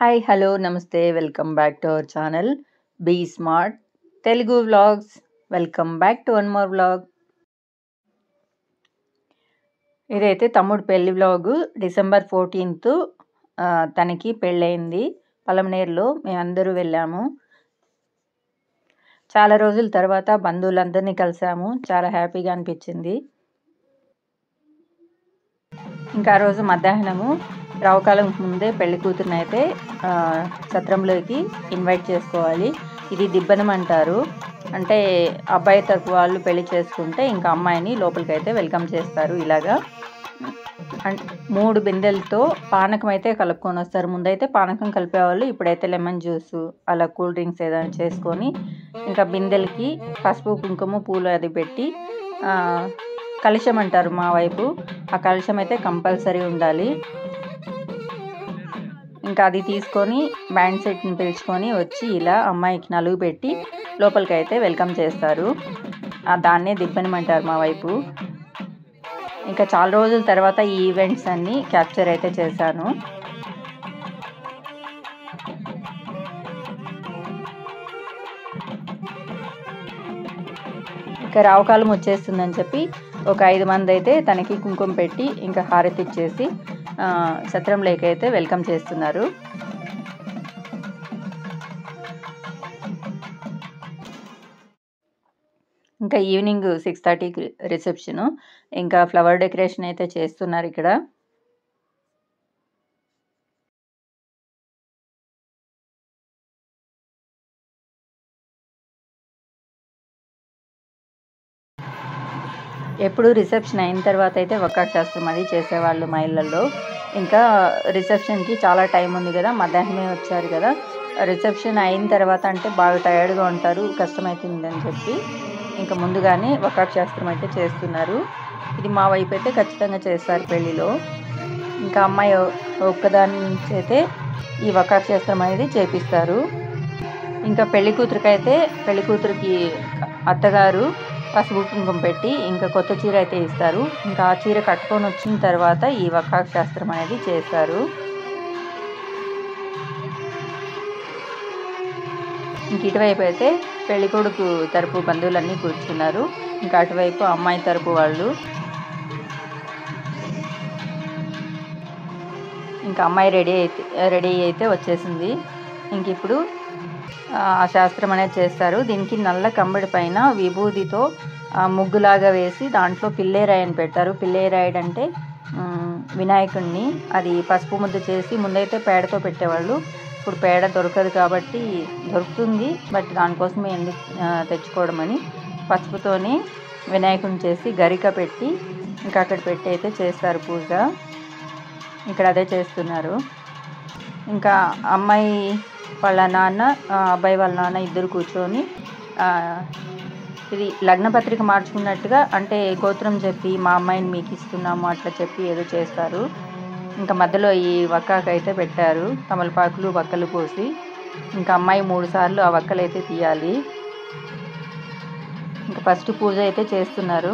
Hi hello నమస్తే welcome back to our channel. Be smart. Telugu vlogs. Welcome back to one more vlog. ఇదైతే తమ్ముడు పెళ్ళి vlog. December fourteenth తనకి పెళ్ళయింది. పలమనేరులో మేమందరూ వెళ్ళాము. చాలా రోజుల తర్వాత బంధువులందరినీ కలిసాము. చాలా హ్యాపీగా అనిపించింది. ఇంకా ఆ రోజు మధ్యాహ్నము రావుకాలం ముందే పెళ్ళి కూతురుని అయితే సత్రంలోకి ఇన్వైట్ చేసుకోవాలి. ఇది దిబ్బనం అంటారు. అంటే అబ్బాయి తరపు వాళ్ళు పెళ్ళి చేసుకుంటే ఇంకా అమ్మాయిని లోపలికి అయితే వెల్కమ్ చేస్తారు ఇలాగా. మూడు బిందెలతో పానకం అయితే కలుపుకొని వస్తారు. ముందైతే పానకం కలిపేవాళ్ళు ఇప్పుడైతే లెమన్ జ్యూస్ అలా కూల్ డ్రింక్స్ ఏదైనా చేసుకొని ఇంకా బిందెలకి పసుపు కుంకుమ పూలు అది పెట్టి కలుషం అంటారు మా వైపు. ఆ కలుషం అయితే కంపల్సరీ ఉండాలి. ఇంకా అది తీసుకొని బ్యాండ్ సెట్ని పిలుచుకొని వచ్చి ఇలా అమ్మాయికి నలుగు పెట్టి లోపలికి అయితే వెల్కమ్ చేస్తారు. దాన్నే దిబ్బనమంటారు మా వైపు. ఇంకా చాలా రోజుల తర్వాత ఈ ఈవెంట్స్ అన్నీ క్యాప్చర్ అయితే చేశాను. ఇంకా రావకాలం వచ్చేస్తుందని చెప్పి ఒక ఐదు మంది అయితే తనకి కుంకుమ పెట్టి ఇంకా హారతి ఇచ్చేసి సత్రంలోకి అయితే వెల్కమ్ చేస్తున్నారు. ఇంకా ఈవినింగ్ సిక్స్ థర్టీకి రిసెప్షన్. ఇంకా ఫ్లవర్ డెకరేషన్ అయితే చేస్తున్నారు ఇక్కడ. ఎప్పుడు రిసెప్షన్ అయిన తర్వాత అయితే వక్కా శాస్త్రం అది చేసేవాళ్ళు మా ఇళ్ళల్లో. ఇంకా రిసెప్షన్కి చాలా టైం ఉంది కదా మధ్యాహ్నమే వచ్చారు కదా. రిసెప్షన్ అయిన తర్వాత అంటే బాగా టయర్డ్గా ఉంటారు కష్టమవుతుందని చెప్పి ఇంకా ముందుగానే వక్కా శాస్త్రం అయితే చేస్తున్నారు. ఇది మా వైపు అయితే ఖచ్చితంగా చేస్తారు పెళ్ళిలో. ఇంకా అమ్మాయి ఒక్కదాని నుంచి అయితే ఈ వక్కా శాస్త్రం అనేది చేపిస్తారు. ఇంకా పెళ్ళి కూతురికి అయితే పెళ్ళి కూతురికి అత్తగారు పసుపు కుంకుమ పెట్టి ఇంకా కొత్త చీర అయితే ఇస్తారు. ఇంకా ఆ చీర కట్టుకొని వచ్చిన తర్వాత ఈ వకాక్ శాస్త్రం అనేది చేస్తారు. ఇంక ఇటువైపు అయితే పెళ్ళికొడుకు తరపు బంధువులన్నీ కూర్చున్నారు. ఇంకా అటువైపు అమ్మాయి తరపు వాళ్ళు. ఇంకా అమ్మాయి రెడీ అయితే రెడీ అయితే వచ్చేసింది. ఇంక ఇప్పుడు శాస్త్రం అనేది చేస్తారు. దీనికి నల్ల కంబడి పైన విభూదితో ముగ్గులాగా వేసి దాంట్లో పిల్లేరాయని పెడతారు. పిల్లేరాయుడు అంటే వినాయకుడిని అది పసుపు ముద్ద చేసి ముందైతే పేడతో పెట్టేవాళ్ళు. ఇప్పుడు పేడ దొరకదు కాబట్టి దొరుకుతుంది. బట్ దానికోసమే ఎందుకు తెచ్చుకోవడమని తెచ్చుకోవడం అని వినాయకుడిని చేసి గరిక పెట్టి ఇంకా అక్కడ పెట్టి అయితే చేస్తారు పూజ. ఇక్కడ అదే చేస్తున్నారు. ఇంకా అమ్మాయి వాళ్ళ నాన్న అబ్బాయి వాళ్ళ నాన్న ఇద్దరు కూర్చొని ఇది లగ్న పత్రిక మార్చుకున్నట్టుగా అంటే గోత్రం చెప్పి మా అమ్మాయిని మీకు ఇస్తున్నాము అట్లా చెప్పి ఏదో చేస్తారు. ఇంకా మధ్యలో ఈ వక్కకు అయితే పెట్టారు. తమలపాకులు వక్కలు పోసి ఇంకా అమ్మాయి మూడు సార్లు ఆ వక్కలు అయితే తీయాలి. ఇంకా ఫస్ట్ పూజ అయితే చేస్తున్నారు.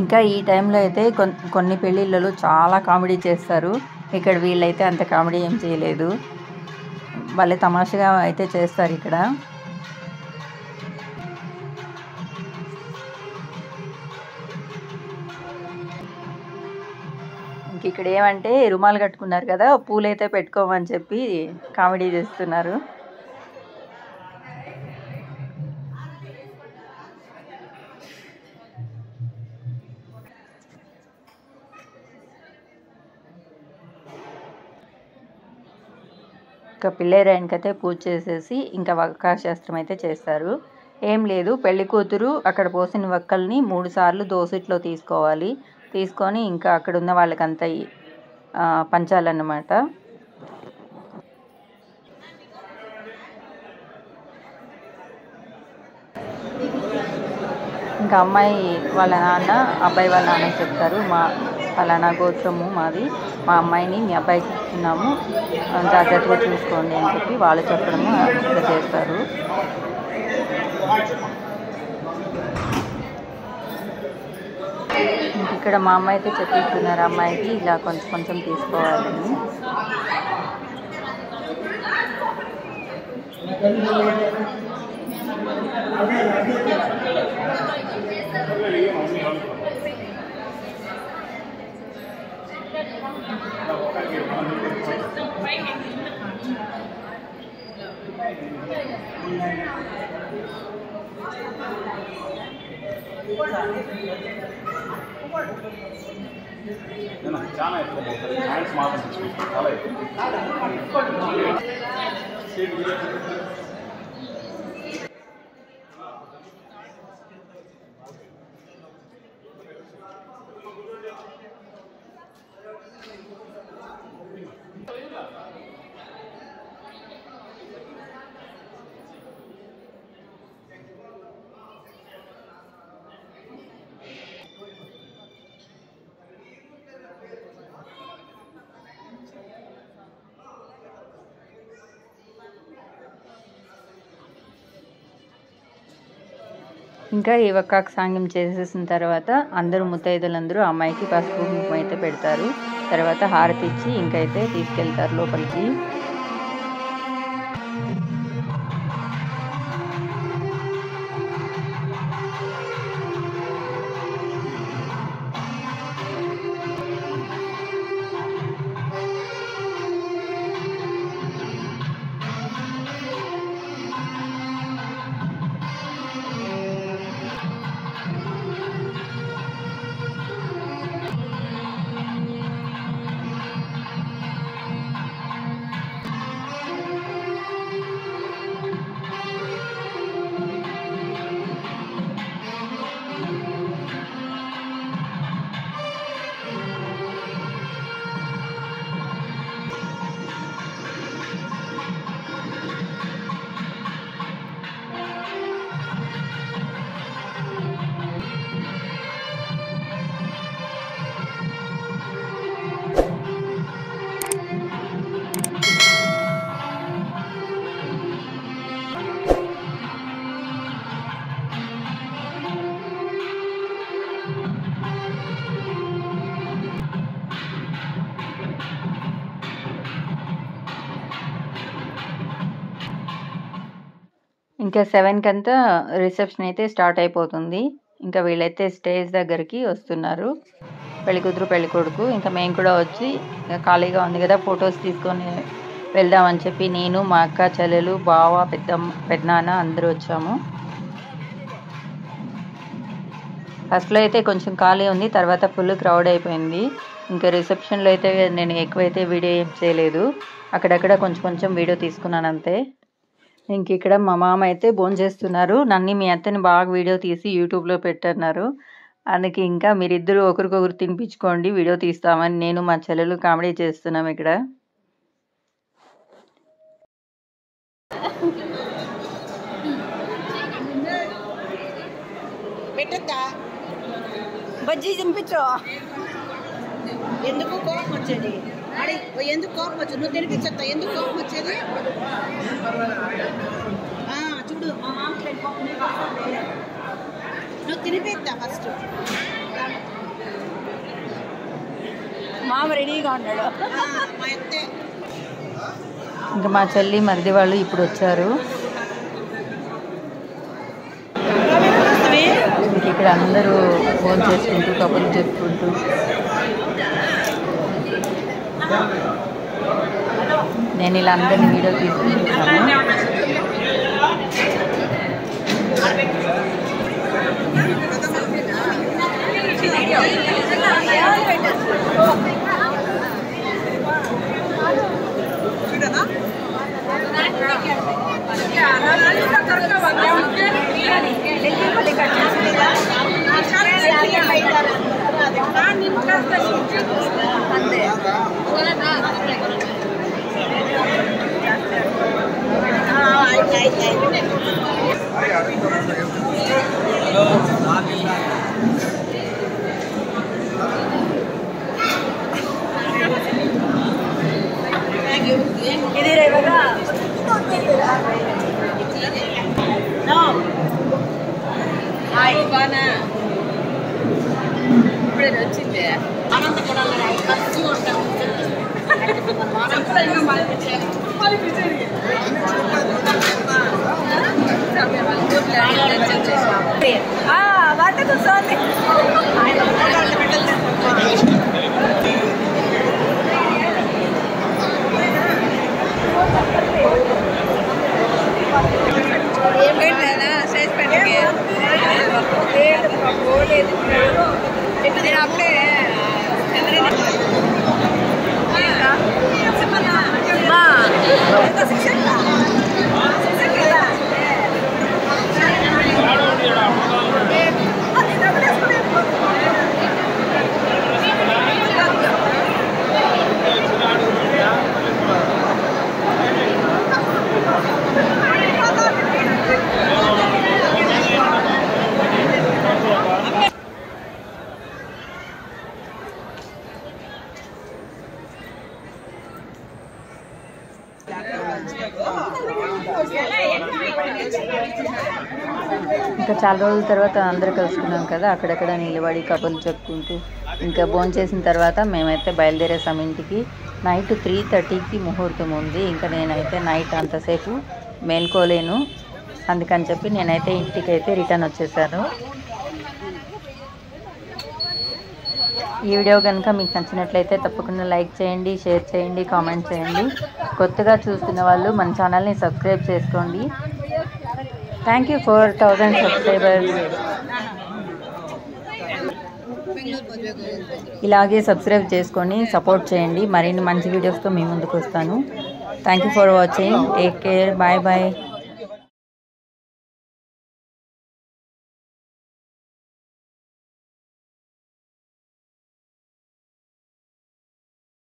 ఇంకా ఈ టైంలో అయితే కొన్ కొన్ని పెళ్ళిళ్ళలో చాలా కామెడీ చేస్తారు. ఇక్కడ వీళ్ళైతే అంత కామెడీ ఏం చేయలేదు. వాళ్ళే తమాషగా అయితే చేస్తారు ఇక్కడ. ఇంక ఇక్కడ ఏమంటే రుమాలు కట్టుకున్నారు కదా పూలైతే పెట్టుకోమని చెప్పి కామెడీ చేస్తున్నారు. ఇంకా పిల్లేరాయనికి పూజ చేసేసి ఇంకా వక్కాశాస్త్రం అయితే చేస్తారు. ఏం లేదు పెళ్ళి కూతురు అక్కడ పోసిన వక్కల్ని మూడు సార్లు దోసిట్లో తీసుకోవాలి. తీసుకొని ఇంకా అక్కడ ఉన్న వాళ్ళకంతా పంచాలన్నమాట. ఇంకా అమ్మాయి వాళ్ళ నాన్న అబ్బాయి వాళ్ళ నాన్న చెప్తారు. మా పలానా గోత్రము మాది. మా అమ్మాయిని మీ అబ్బాయికి ఇస్తున్నాము. జాగ్రత్తగా చూసుకోండి అని చెప్పి వాళ్ళు చెప్పడము ఇట్లా చేస్తారు. ఇక్కడ మా అమ్మాయి అయితే చెప్పిస్తున్నారు అమ్మాయికి ఇలా కొంచెం కొంచెం తీసుకోవాలని. నేను చాలా ఎక్కువ పోతుంది హ్యాండ్స్ మాత్రం సిచ్యువేషన్ చాలా ఎక్కువ ఇంకా ఈ ఒక్కాకు సాంగ్యం చేసేసిన తర్వాత అందరూ ముత్తైదులందరూ అమ్మాయికి పసుపు కుంకుమ అయితే పెడతారు. తర్వాత హారతి ఇచ్చి ఇంకైతే తీసుకెళ్తారు లోపలికి. ఇంకా సెవెన్కి అంతా రిసెప్షన్ అయితే స్టార్ట్ అయిపోతుంది. ఇంకా వీళ్ళైతే స్టేజ్ దగ్గరికి వస్తున్నారు. పెళ్ళి కూతురు పెళ్ళి కొడుకు ఇంకా మేము కూడా వచ్చి ఇంకా ఖాళీగా ఉంది కదా ఫొటోస్ తీసుకొని వెళ్దామని చెప్పి నేను మా అక్క చెల్లెలు బావ పెద్ద పెద్దనాన్న అందరూ వచ్చాము. ఫస్ట్లో అయితే కొంచెం ఖాళీ ఉంది తర్వాత ఫుల్ క్రౌడ్ అయిపోయింది. ఇంకా రిసెప్షన్లో అయితే నేను ఎక్కువైతే వీడియో ఏం చేయలేదు. అక్కడక్కడ కొంచెం కొంచెం వీడియో తీసుకున్నాను అంతే. ఇంక ఇక్కడ మా మామ అయితే భోజనం చేస్తున్నారు. నన్ను మీ అత్తని బాగా వీడియో తీసి యూట్యూబ్లో పెట్టన్నారు. అందుకే ఇంకా మీరిద్దరూ ఒకరికొకరు తినిపించుకోండి వీడియో తీస్తామని నేను మా చెల్లెలు కామెడీ చేస్తున్నాం ఇక్కడ. బజ్జీ తినిపించు. ఎందుకు కోపం వచ్చేది? అడి ఎందుకు కోపం వచ్చేది నువ్వు తినిపించద్దా ఎందుకు కోపం వచ్చేది? చూడు మా మామకి కోపం. నువ్వు తినిపిద్దా ఫస్ట్ మామ రెడీగా ఉన్నాడు. మా అత్తే. ఇంకా మా చెల్లి మరిది వాళ్ళు ఇప్పుడు వచ్చారు. ఇంక ఇక్కడ అందరూ ఫోన్ చేసుకుంటూ కబుర్లు చెప్పుకుంటూ. నేను ఇలా అందరినీ వీడియో తీసుకుంటున్నాను చూడనా लाइट लाइट ஆ வணக்கம் சாமி. அப்படியே చాలా రోజుల తర్వాత అందరూ కలుసుకున్నాం కదా అక్కడక్కడ నిలబడి కబుర్లు చెప్పుకుంటూ ఇంకా భోంచేసిన తర్వాత మేమైతే బయలుదేరేసాం ఇంటికి. నైట్ త్రీ థర్టీకి ముహూర్తం ఉంది. ఇంకా నేనైతే నైట్ అంతసేపు మేల్కోలేను. అందుకని చెప్పి నేనైతే ఇంటికి అయితే రిటర్న్ వచ్చేసాను. ఈ వీడియో కనుక మీకు నచ్చినట్లయితే తప్పకుండా లైక్ చేయండి షేర్ చేయండి కామెంట్ చేయండి. కొత్తగా చూస్తున్న వాళ్ళు మన ఛానల్ని సబ్స్క్రైబ్ చేసుకోండి. Thank you for thousand subscribers ఇలాగే సబ్స్క్రైబ్ చేసుకొని సపోర్ట్ చేయండి. మరిన్ని మంచి వీడియోస్తో మీ ముందుకు వస్తాను. Thank you for watching take care bye bye